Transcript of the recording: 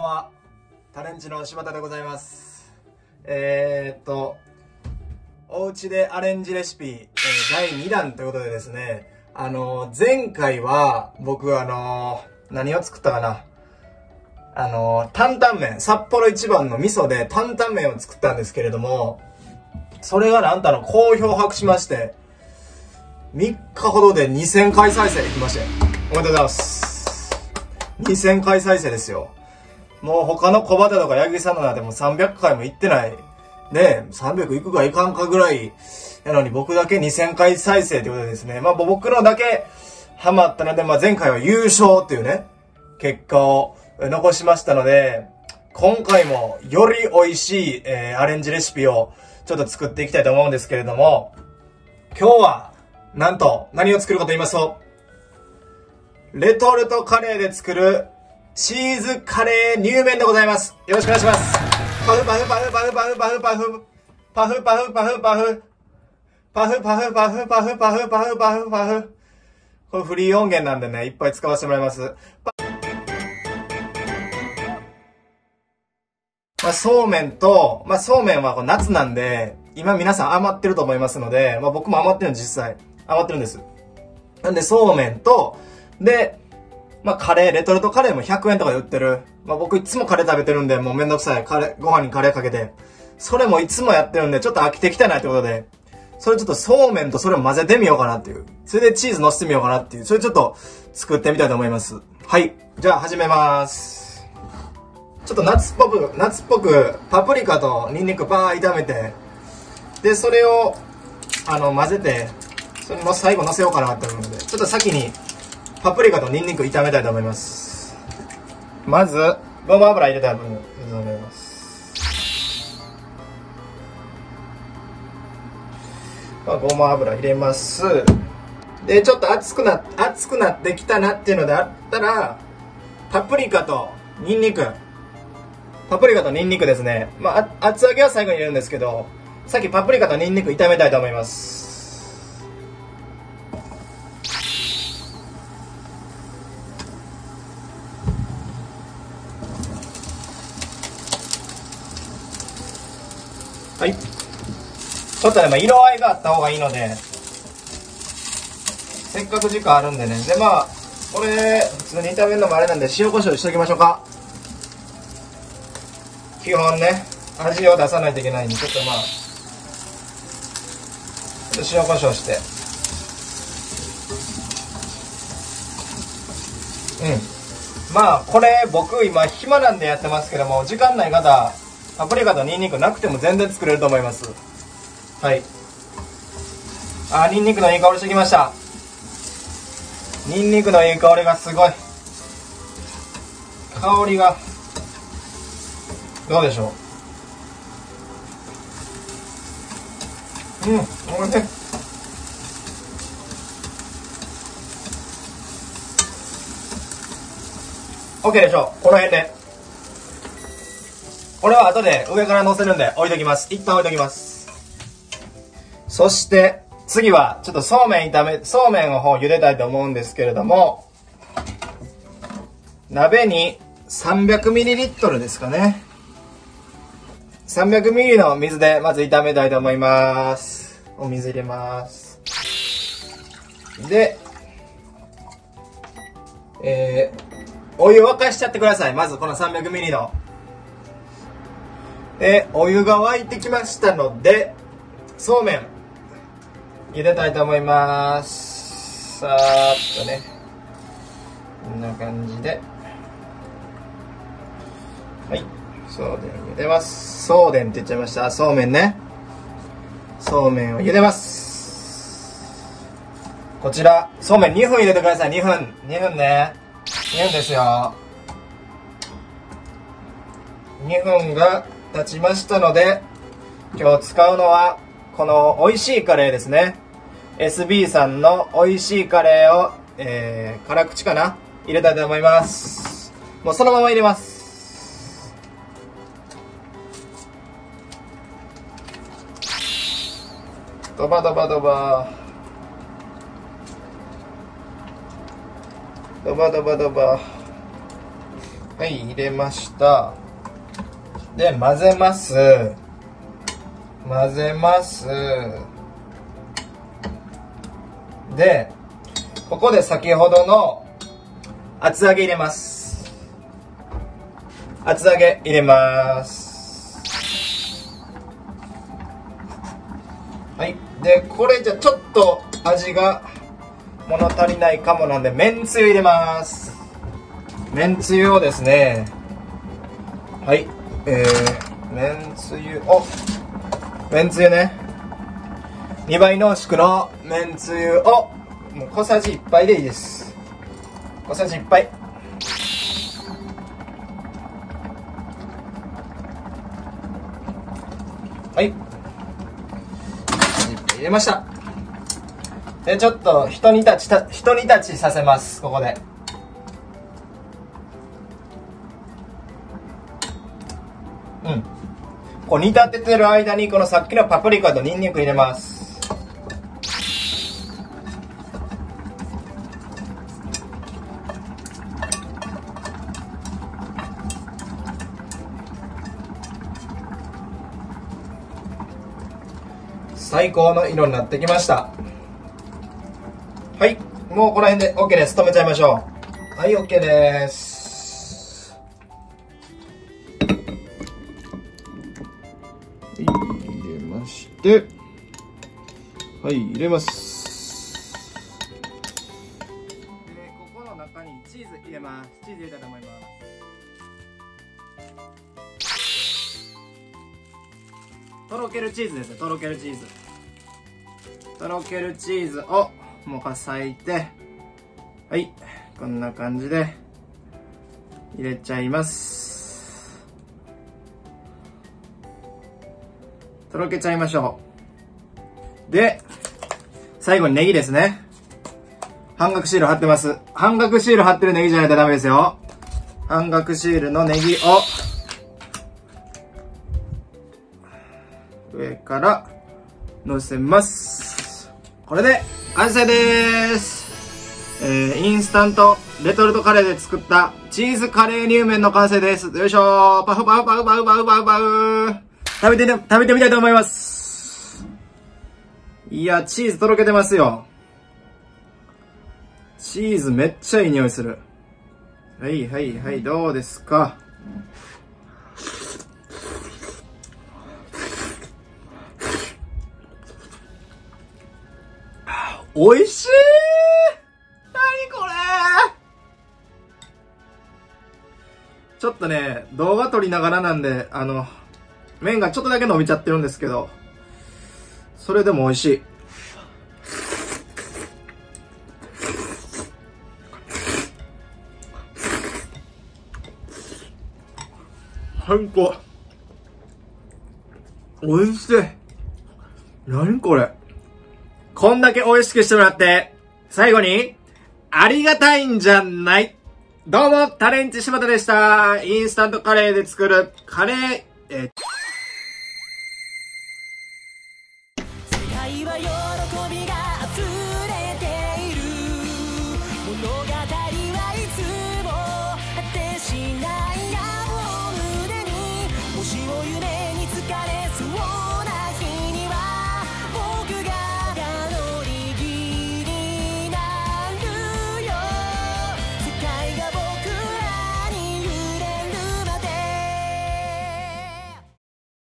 んは。タレンチの柴田でございます。えー、っと、おうちでアレンジレシピ、えー第2弾ということでですね、あの前回は僕あの何を作ったかなあの担々麺、札幌一番の味噌で担々麺を作ったんですけれども、それがなんとあの、好評を博しまして、3日ほどで2000回再生いきまして、おめでとうございます。2000回再生ですよ。もう他の小畑とか八木さんのなんてもう300回も行ってない。ね300行くか行かんかぐらい、やのに僕だけ2000回再生ということでですね、まあ僕のだけハマったので、まあ前回は優勝っていうね、結果を残しましたので、今回もより美味しい、えーアレンジレシピをちょっと作っていきたいと思うんですけれども、今日は、なんと、何を作るかと言いますと、レトルトカレーで作るチーズカレー乳麺でございます。よろしくお願いします。パフパフパフパフパフパフパフパフパフパフパフパフパフパフパフパフパフパフパフこれフリー音源なんでね、いっぱい使わせてもらいます。まあ、そうめんと、まあ、そうめんはこう夏なんで、今皆さん余ってると思いますので、まあ、僕も余ってるんです、実際。余ってるんです。なんで、そうめんと、で、まあ、カレー、レトルトカレーも100円とかで売ってる。まあ、僕いつもカレー食べてるんで、もうめんどくさい。カレー、ご飯にカレーかけて。それもいつもやってるんで、ちょっと飽きてきたなってことで、それちょっとそうめんとそれを混ぜてみようかなっていう。それでチーズ乗せてみようかなっていう。それちょっと作ってみたいと思います。はい。じゃあ始めます。ちょっと夏っぽく、夏っぽく、パプリカとニンニクバー炒めて、で、それを、あの、混ぜて、それも最後乗せようかなって思うので、ちょっと先に、パプリカとニンニク炒めたいと思います。まず、ごま油入れたいと思います。まあ、ごま油入れます。で、ちょっと熱くな、熱くなってきたなっていうのであったら、パプリカとニンニク。パプリカとニンニクですね。まあ、あ厚揚げは最後に入れるんですけど、さっきパプリカとニンニク炒めたいと思います。はい。ちょっとね、まあ、色合いがあった方がいいので、せっかく時間あるんでね。で、まあ、これ、普通に炒めるのもあれなんで、塩コショウしときましょうか。基本ね、味を出さないといけないんで、ちょっとまあ、ちょっと塩コショウして。うん。まあ、これ、僕今暇なんでやってますけども、時間ない方、パプリカとニンニクなくても全然作れると思います。はい。あ、ニンニクのいい香りしてきました。ニンニクのいい香りがすごい。香りが、どうでしょううん、おいしい。OK でしょう。この辺で。これは後で上から乗せるんで置いときます。一旦置いときます。そして、次は、ちょっとそうめん炒め、そうめんの方茹でたいと思うんですけれども、鍋に 300ml ですかね。300ml の水でまず炒めたいと思います。お水入れます。で、えー、お湯沸かしちゃってください。まずこの 300ml の。で、お湯が沸いてきましたので、そうめん、茹でたいと思います。さーっとね。こんな感じで。はい。そうめん茹でます。そうめんって言っちゃいました。そうめんね。そうめんを茹でます。こちら、そうめん2分茹でてください。2分。2分ね。2分ですよ。2分が経ちましたので、今日使うのは、この美味しいカレーですね。SB さんの美味しいカレーを、えー、辛口かな？入れたいと思います。もうそのまま入れます。ドバドバドバ。ドバドバドバ。はい入れましたで混ぜます。混ぜます。でここで先ほどの厚揚げ入れます。厚揚げ入れます。はい。でこれじゃちょっと味が物足りないかもなんでめんつゆ入れます。めんつゆをですね。はい。えー、めんつゆをめんつゆね。2倍濃縮のめんつゆをもう小さじ1杯でいいです。小さじ1杯。はい。小さじ1杯入れました。でちょっと一煮立ちた一煮立ちさせます。ここで。こう煮立ててる間にこのさっきのパプリカとニンニク入れます。最高の色になってきました。はいもうこの辺で OK です。止めちゃいましょう。はい OK です。てはい入れます。でここの中にチーズ入れますチーズ入れたいと思います。とろけるチーズ。ですとろけるチーズ。とろけるチーズをもうかさいて。はい。こんな感じで入れちゃいます。とろけちゃいましょう。で最後にネギですね。半額シール貼ってます。半額シール貼ってるネギじゃないとダメですよ。半額シールのネギを上から乗せます。これで完成でーす。えー、インスタントレトルトカレーで作ったチーズカレー乳麺の完成です。よいしょ。ーパフパフパフパフパフパフパフ。食べて、ね、食べてみたいと思います。いや、チーズとろけてますよ。チーズめっちゃいい匂いする。はいはいはいどうですか？おいしい！何これ？ちょっとね、動画撮りながらなんで、あの、麺がちょっとだけ伸びちゃってるんですけど、それでも美味しい。最高。美味しい。何これ。こんだけ美味しくしてもらって、最後に、ありがたいんじゃないどうも、タレンチ柴田でした。インスタントカレーで作るカレー、え世